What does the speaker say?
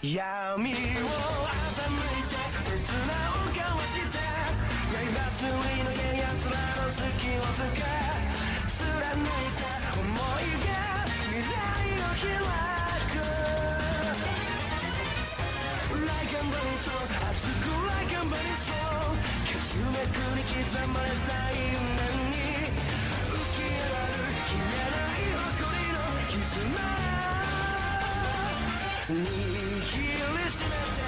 闇を欺いて切なを交わして刃すり抜け奴らの隙をつけ貫いた思いが未来を開く Like a burning soul 熱く Like a burning soul 血脈に刻まれた因縁。Will you listen